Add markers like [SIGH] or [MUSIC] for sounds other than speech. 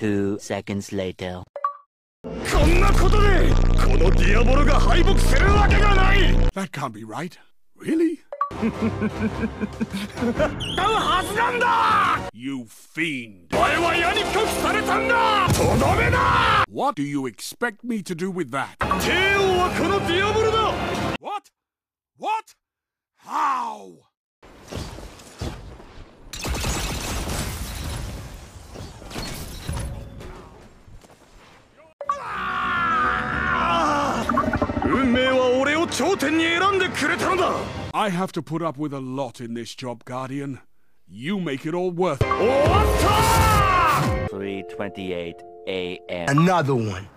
Two seconds later. こんなことでこのディアボロが敗北するわけがない That can't be right. Really? [LAUGHS] だはずなんだ You fiend. お前は矢に拒否されたんだとどめだ What do you expect me to do with that? 帝王はこのディアボロだ What? What? How? I have to put up with a lot in this job, Guardian. You make it all worth it. 3.28 a.m. Another one.